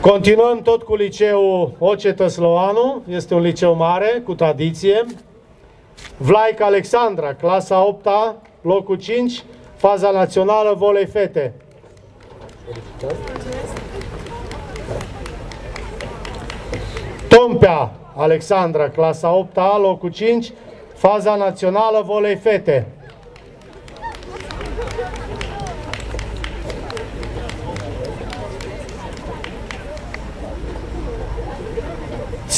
Continuăm tot cu liceul Oce Tăsloanu, este un liceu mare, cu tradiție. Vlaic Alexandra, clasa 8 -a, locul 5, faza națională volei fete. Tompea Alexandra, clasa 8 -a, locul 5, faza națională volei fete.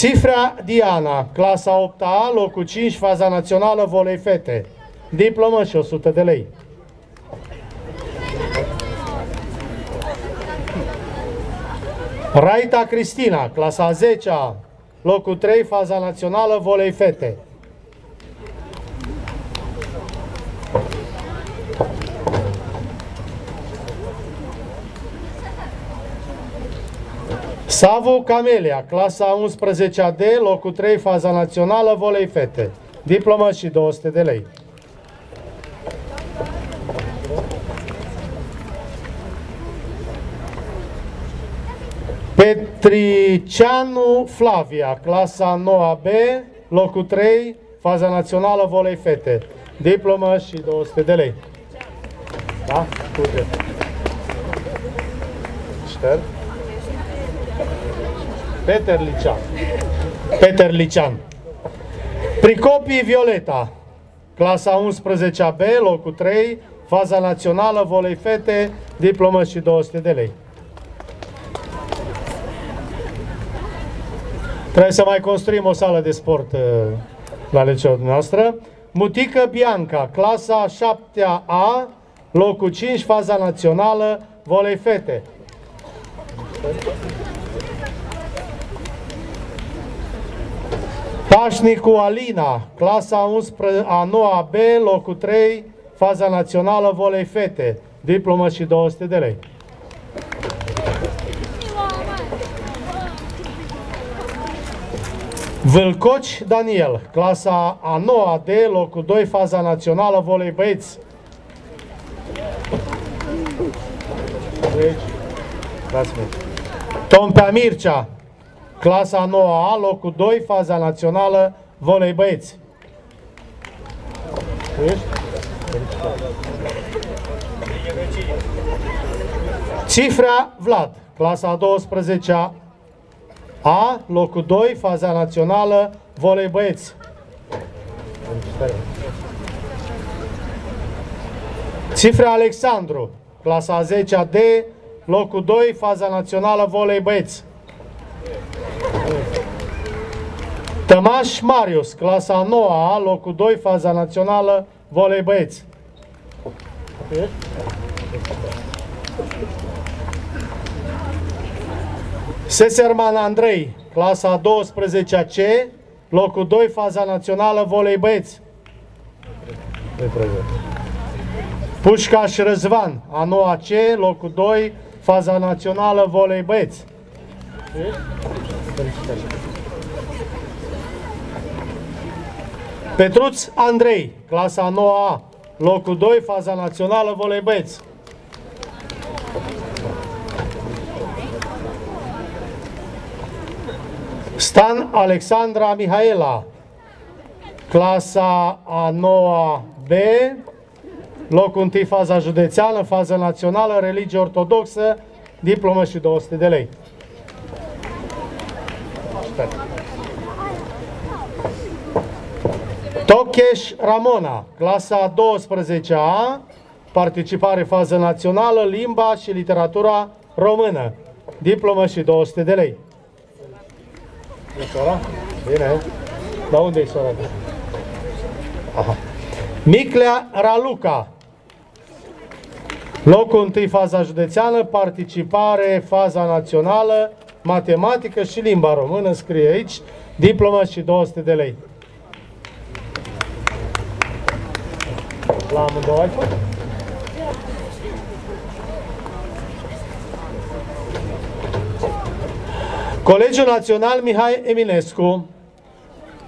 Cifra Diana, clasa 8A, locul 5, faza națională, volei fete. Diplomă și 100 de lei. Raita Cristina, clasa 10A, locul 3, faza națională, volei fete. Savu Camelia, clasa 11D, locul 3, faza națională, volei fete. Diplomă și 200 de lei. Petricianu Flavia, clasa 9B, locul 3, faza națională, volei fete. Diplomă și 200 de lei. Da? Scuze. Șterg. Peter Licean. Peter Licean. Pricopii Violeta, clasa 11B, locul 3, faza națională, volei fete, diplomă și 200 de lei. Trebuie să mai construim o sală de sport uh, la liceul noastră. Mutică Bianca, clasa 7A, locul 5, faza națională, volei fete. Pașnicu Alina, clasa 11 a 9 B, locul 3, faza națională, volei fete, diplomă și 200 de lei. Vâlcoci Daniel, clasa a 9 D, locul 2, faza națională, volei băieți. Tompea Mircea, clasa 9A, locul 2, faza națională, volei băieți. Cifra Vlad, clasa 12A, A, locul 2, faza națională, volei băieți. Cifra Alexandru, clasa 10 D, locul 2, faza națională, volei băieți. Tămaș Marius, clasa 9A, locul 2, faza națională, volei băieți. Seserman Andrei, clasa 12C, locul 2, faza națională, volei băieți. Pușcaș Răzvan, a 9 C, locul 2, faza națională, volei băieți. Petruț Andrei, clasa 9A, locul 2, faza națională, volei băieți. Stan Alexandra Mihaela, clasa a 9 B, locul 1 faza județeană, faza națională, religie ortodoxă, diplomă și 200 de lei. Tocheș Ramona, clasa 12A, participare fază națională, limba și literatura română, diplomă și 200 de lei. E sora? Bine. Dar unde e sora? Aha. Miclea Raluca. Locul întâi faza județeană, participare, faza națională, matematică și limba română, scrie aici, diplomă și 200 de lei. La amândouă ai făcut? Colegiul Național Mihai Eminescu,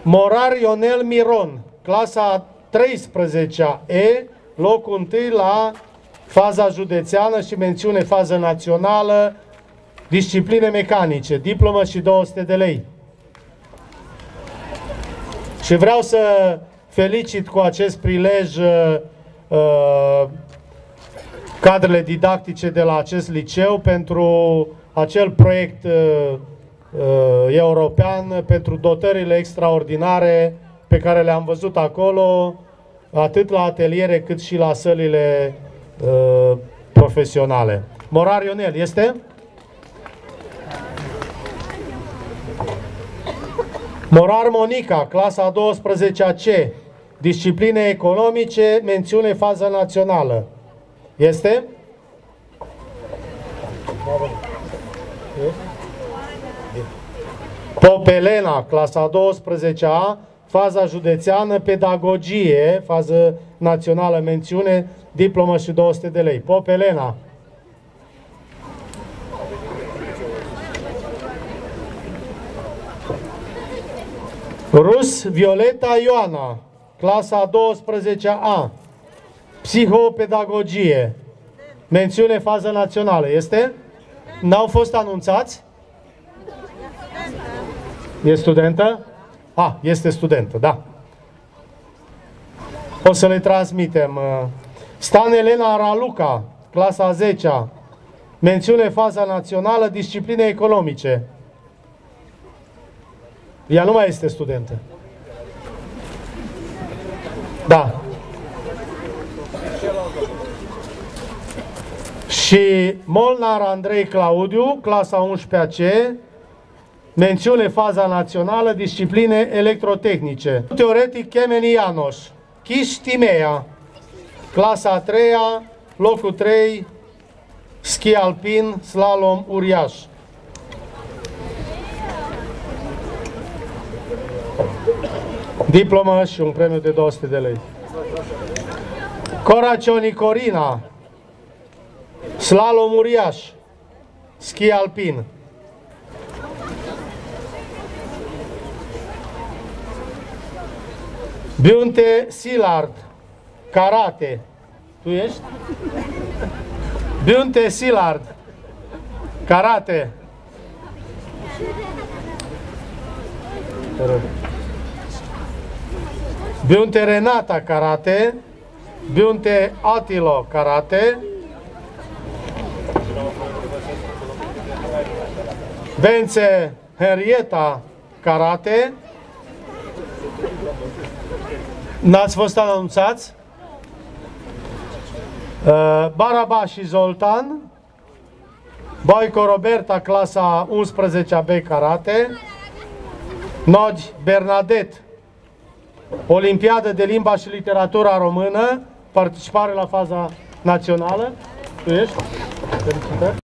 Morar Ionel Miron, clasa 13E, locul 1 la faza județeană și mențiune fază națională, discipline mecanice, diplomă și 200 de lei. Și vreau să felicit cu acest prilej uh, uh, cadrele didactice de la acest liceu pentru acel proiect uh, uh, european, pentru dotările extraordinare pe care le-am văzut acolo, atât la ateliere cât și la sălile uh, profesionale. Morar Ionel, este? Morar Monica, clasa 12-A C, discipline economice, mențiune fază națională. Este? Popelena, clasa 12-A, faza județeană, pedagogie, fază națională, mențiune, diplomă și 200 de lei. Popelena. Rus Violeta Ioana, clasa 12A, psihopedagogie, mențiune fază națională. Este? N-au fost anunțați? E studentă? A, ah, este studentă, da. O să le transmitem. Stan Elena Raluca, clasa 10 -a. mențiune faza națională, discipline economice. Ea nu mai este studentă. Da. Și Molnar Andrei Claudiu, clasa 11C, mențiune faza națională, discipline electrotehnice. Teoretic Kemeni Ianoș, Chiș Timea, clasa a treia, locul 3, schi alpin, slalom uriaș. Diplomă și un premiu de 200 de lei. Coracioni Corina, slalom uriaș, schi alpin. Biunte Silard, karate. Tu ești? Biunte Silard, karate. Biunte Renata, karate. Biunte Atilo, karate. Vence Henrietta, karate. N-ați fost anunțați? Uh, Baraba și Zoltan, Boico Roberta, clasa 11B karate, Nodi Bernadette, Olimpiadă de limba și literatura română, participare la faza națională. Tu ești? Felicitări!